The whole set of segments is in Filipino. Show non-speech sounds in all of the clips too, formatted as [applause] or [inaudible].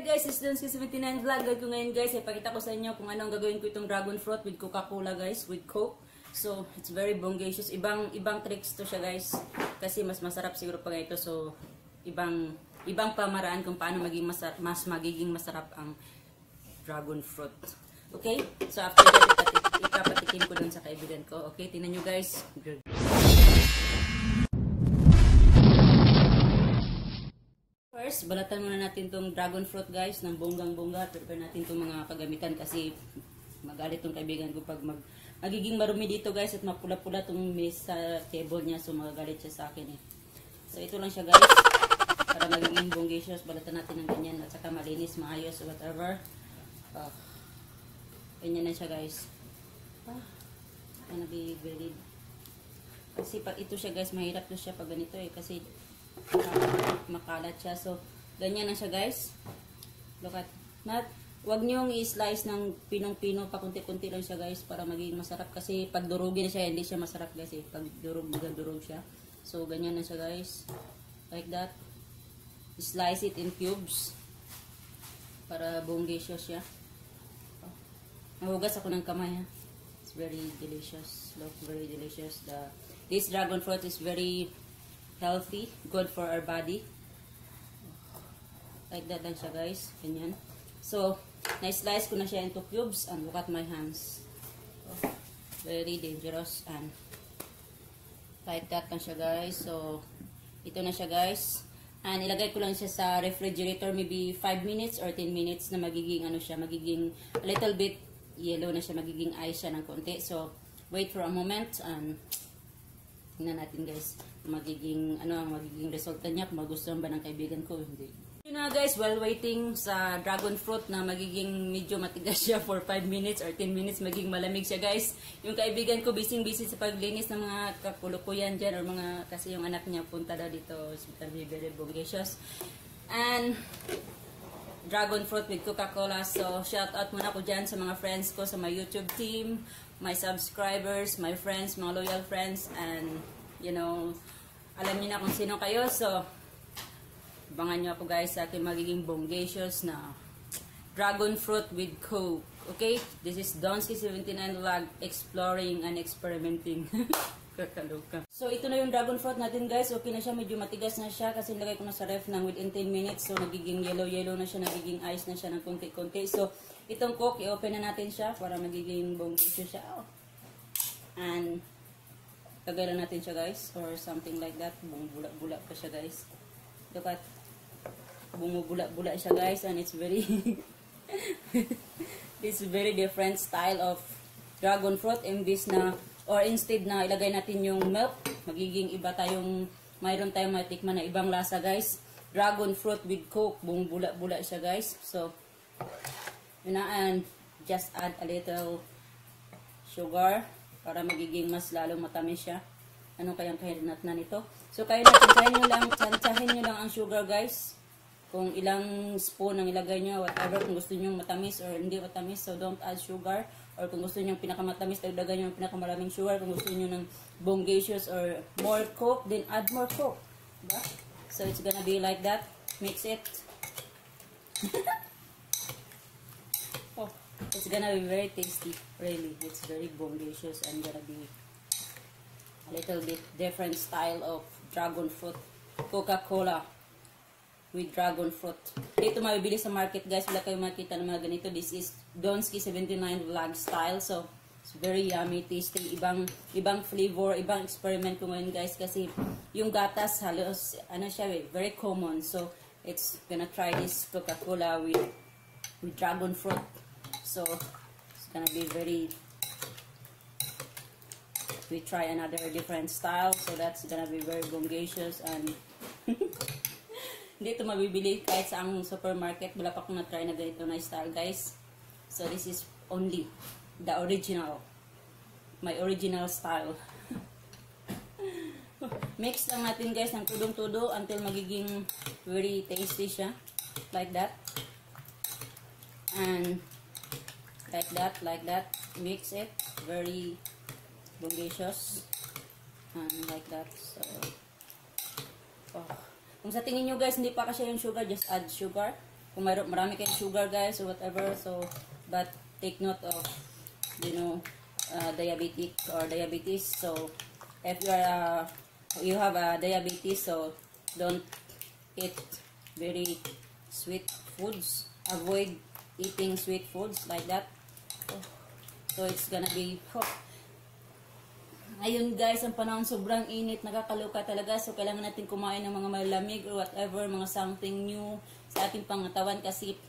Hi guys, it's Donsky 79 vlog. Gagawin ko ngayon guys, ipakita ko sa inyo kung anong gagawin ko itong dragon fruit with Coca-Cola guys, with Coke. So, it's very bongacious. Ibang ibang tricks to siya guys. Kasi mas masarap siguro pa ito. So, ibang ibang pamaraan kung paano maging masarap, mas magiging masarap ang dragon fruit. Okay? So, after that, ipapatikim ko dun sa kaibigan ko. Okay? Tingnan nyo guys. Good. First, balatan muna natin tong dragon fruit guys ng bonggang-bongga. Prepare natin tong mga kagamitan kasi magalit tong kaibigan ko pag mag magiging marumi dito guys at mapula-pula tong mesa table niya so magagalit siya sa akin eh. So ito lang siya guys para magiging bongacious. Balatan natin ng ganyan at saka malinis, maayos, whatever. Ah, ganyan na siya guys. Ah, gonna be very kasi pag ito siya guys, mahirap to siya pag ganito eh. Kasi makalat siya. So, ganyan na siya guys. Look at, not, wag niyong i-slice ng pinong-pino, pakunti-kunti lang siya guys para maging masarap. Kasi pag durugin siya, hindi siya masarap guys eh. Pag durug, durug siya. So, ganyan na siya guys. Like that. Slice it in cubes. Para bongacious siya. Oh. Nahugas ako ng kamay ha. It's very delicious. Look, very delicious. The This dragon fruit is very healthy, good for our body. Like that lang siya guys. Ganyan. So, na-slice ko na siya into cubes and look at my hands. Oh, very dangerous and like that lang siya guys. So, ito na siya guys. And ilagay ko lang siya sa refrigerator maybe 5 minutes or 10 minutes na magiging ano siya, magiging a little bit yellow na siya, magiging ice siya ng konti. So, wait for a moment and tingnan natin guys magiging ano magiging resulta niya kung magustuhan ba ng kaibigan ko hindi. Yun na guys while waiting sa dragon fruit na magiging medyo matigas siya for 5 minutes or 10 minutes magiging malamig siya guys. Yung kaibigan ko busy busy sa paglinis ng mga kapulukuyan dyan or mga kasi yung anak niya punta daw dito hospital very bongacious and dragon fruit with Coca-Cola. So, shout out muna ko dyan sa mga friends ko, sa my YouTube team, my subscribers, my friends, mga loyal friends, and, you know, alam niyo na kung sino kayo. So, abangan niyo ako guys sa aking magiging bongacious na dragon fruit with Coke. Okay? This is Donsky79 Vlog, exploring and experimenting. [laughs] Kakaloka. So, ito na yung dragon fruit natin guys. Okay na siya. Medyo matigas na siya kasi nilagay ko na sa ref ng within 10 minutes. So, nagiging yellow-yellow na siya. Nagiging ice na siya ng konti-konti. So, itong coke, i-open na natin siya para magiging bonggisyo siya. Oh. And, lagay lang natin siya guys. Or something like that. Bumubula-bula pa siya guys. Look at, bumubula-bula siya guys. And it's very, [laughs] is very different style of dragon fruit. Imbis na or instead na ilagay natin yung milk, magiging iba tayong, mayroon tayong matikman na ibang lasa guys. Dragon fruit with coke, buong bula-bula siya guys. So, yun na, and just add a little sugar para magiging mas lalong matamis siya. Ano kayang kahinat na nito? So, na, tantsahin nyo lang, tantsahin nyo lang ang sugar guys. Kung ilang spoon ang ilagay nyo, whatever, kung gusto nyo matamis or hindi matamis, so don't add sugar or kung gusto niyo pinakamatamis, dagdagan niyo yung pinakamaraming sugar. Kung gusto niyo ng bongacious or more coke, then add more coke. Diba? So, it's gonna be like that. Mix it. [laughs] it's gonna be very tasty. Really, it's very bongacious and gonna be a little bit different style of dragon fruit Coca-Cola with dragon fruit. Dito mabibili sa market guys. Wala kayong makita ng mga ganito. This is Donsky 79 vlog style. So, it's very yummy, tasty. Ibang, ibang flavor, ibang experiment ko ngayon guys. Kasi yung gatas halos, ano siya eh, very common. So, it's gonna try this Coca-Cola with, with dragon fruit. So, it's gonna be very we try another different style so that's gonna be very bongacious and [laughs] Hindi ito mabibili kahit sa ang supermarket. Wala pa akong na-try na ganito na style, guys. So, this is only the original. My original style. [laughs] Mix lang natin, guys, ng tudong-tudo until magiging very tasty siya. Like that. And like that, like that. Mix it. Very bongacious. And like that. So, oh. Kung sa tingin nyo guys, hindi pa kasi yung sugar, just add sugar. kung mayroon, marami kayong sugar guys or whatever. So, but take note of, you know, uh, diabetic or diabetes. So, if you are, uh, you have a diabetes, so don't eat very sweet foods. Avoid eating sweet foods like that. So, it's gonna be, oh, Ayun guys, ang panahon sobrang init, nakakaluka talaga. So kailangan natin kumain ng mga malamig or whatever, mga something new sa ating pangatawan kasi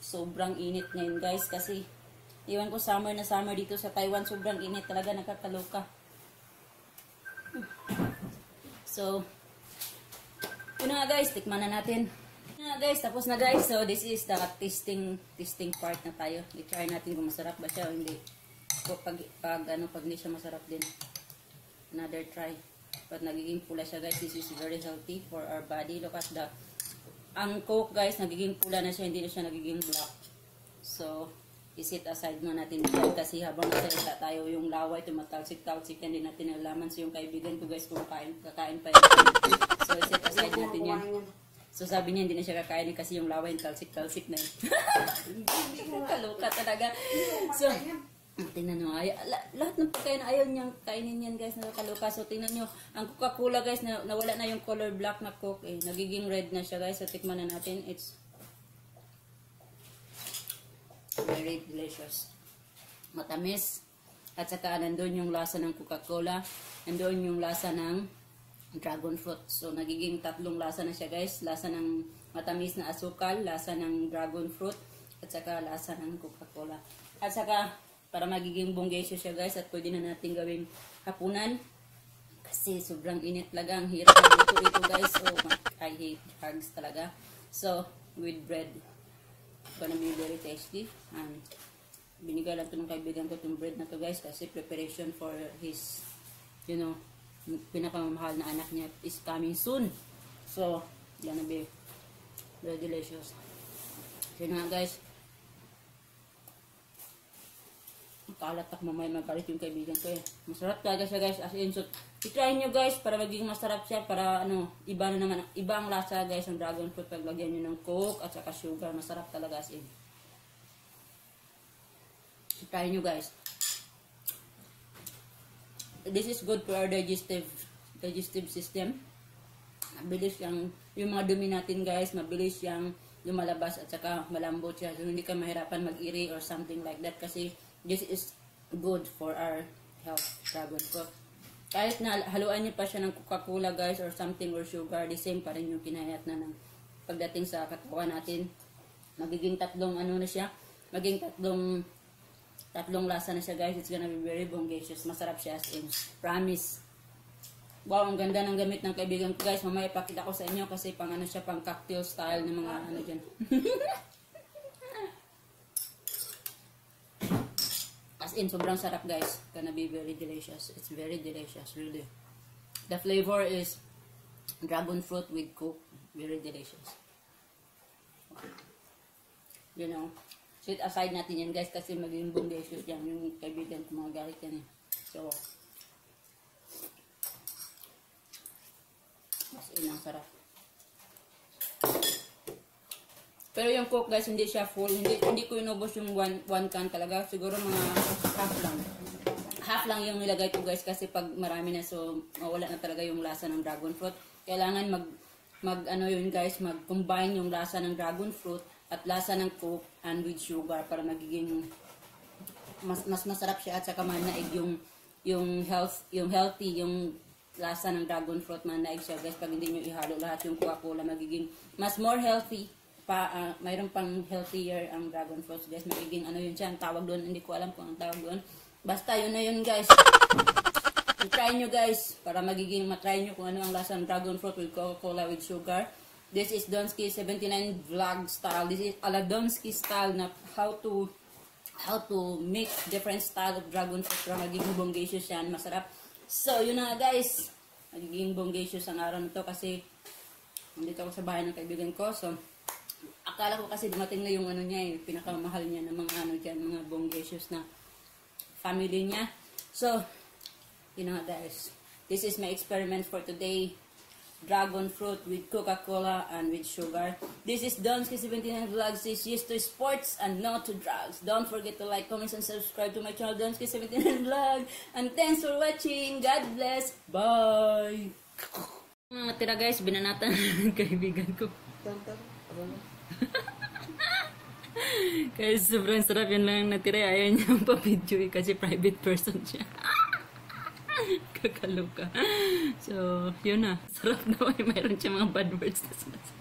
sobrang init ngayon guys. Kasi iwan ko summer na summer dito sa Taiwan, sobrang init talaga, nakakaluka. So, yun na nga guys, tikman na natin. Yun na guys, tapos na guys. So this is the testing testing part na tayo. I-try natin kung masarap ba siya o hindi. So, pag, pag, ano, pag hindi siya masarap din another try. But nagiging pula siya guys. This is very healthy for our body. Look at the ang coke guys, nagiging pula na siya, hindi na siya nagiging black. So, isit aside mo natin dyan kasi habang nasa tayo yung laway, tumatalsik-talsik yan, hindi natin nalaman. So, yung kaibigan ko guys, kumakain, kakain pa yun. So, isit aside natin yan. So, sabi niya, hindi na siya kakain kasi yung laway, talsik-talsik na yun. [laughs] Kaloka talaga. So, Tingnan nyo, ay, lahat ng pagkain ayaw niyang kainin yan guys, nakakaluka. So tingnan nyo, ang Coca-Cola guys, na, nawala na yung color black na Coke eh. Nagiging red na siya guys. So tikman na natin. It's very delicious. Matamis. At saka nandun yung lasa ng Coca-Cola. Nandun yung lasa ng dragon fruit. So nagiging tatlong lasa na siya guys. Lasa ng matamis na asukal, lasa ng dragon fruit, at saka lasa ng Coca-Cola. At saka para magiging bonggesyo siya guys at pwede na natin gawing hapunan kasi sobrang init talaga ang hirap na dito ito guys so I hate hugs talaga so with bread gonna be very tasty and binigay lang ito ng kaibigan ko itong bread na to guys kasi preparation for his you know pinakamamahal na anak niya is coming soon so gonna be very delicious yun nga guys kalat ako mamaya magalit yung kaibigan ko eh. Masarap talaga siya guys. As in, so, i-try nyo guys para maging masarap siya. Para ano, iba na naman, iba ang lasa guys ng dragon fruit pag lagyan nyo ng coke at saka sugar. Masarap talaga as in. I-try nyo guys. This is good for our digestive digestive system. Mabilis yung, yung mga dumi natin guys, mabilis yung lumalabas at saka malambot siya. So, hindi ka mahirapan mag-iri or something like that kasi this is good for our health dragon fruit. Kahit na haluan niyo pa siya ng Coca-Cola guys or something or sugar, the same pa rin yung kinayat na ng pagdating sa katawan natin. Magiging tatlong ano na siya, maging tatlong tatlong lasa na siya guys. It's gonna be very bongacious. Masarap siya as in. Promise. Wow, ang ganda ng gamit ng kaibigan ko guys. Mamaya ipakita ko sa inyo kasi pang ano siya, pang cocktail style ng mga ano dyan. [laughs] As in, sobrang sarap guys. Gonna be very delicious. It's very delicious, really. The flavor is dragon fruit with coke. Very delicious. You know, sit aside natin yan guys kasi maging bongacious yan. Yung kaibigan ko mga galit yan eh. So, as in, ang sarap. Pero yung coke guys, hindi siya full. Hindi, hindi ko inubos yung one, one can talaga. Siguro mga half lang. Half lang yung nilagay ko guys kasi pag marami na so mawala na talaga yung lasa ng dragon fruit. Kailangan mag, mag ano yun guys, mag-combine yung lasa ng dragon fruit at lasa ng coke and with sugar para magiging mas, mas masarap siya at saka manaig yung yung health yung healthy yung lasa ng dragon fruit manaig siya guys pag hindi niyo ihalo lahat yung Coca-Cola magiging mas more healthy pa, uh, mayroon pang healthier ang dragon fruits guys. Magiging ano yun siya, ang tawag doon. Hindi ko alam kung ang tawag doon. Basta yun na yun guys. I-try nyo guys para magiging matry nyo kung ano ang lasa ng dragon fruit with Coca-Cola with sugar. This is Donsky 79 vlog style. This is Aladonsky style na how to how to make different style of dragon fruit para magiging bongacious yan. Masarap. So, yun na guys. Magiging bongacious ang araw nito kasi nandito ako sa bahay ng kaibigan ko. So, akala ko kasi dumating na yung ano niya eh, pinakamahal niya ng mga ano dyan, mga bongacious na family niya. So, yun nga guys. This is my experiment for today. Dragon fruit with Coca-Cola and with sugar. This is Donsky79 Vlogs is used to sports and not to drugs. Don't forget to like, comment, and subscribe to my channel Donsky79 [laughs] Vlog. And thanks for watching. God bless. Bye! Mga tira guys, binanatan [laughs] ng kaibigan ko. [laughs] Kaya sobrang sarap yan lang natira. Ayaw niya pa-video kasi private person siya. Kakaloka. So, yun na. [laughs] Sarap daw eh. Mayroon siya mga bad words na sinasabi.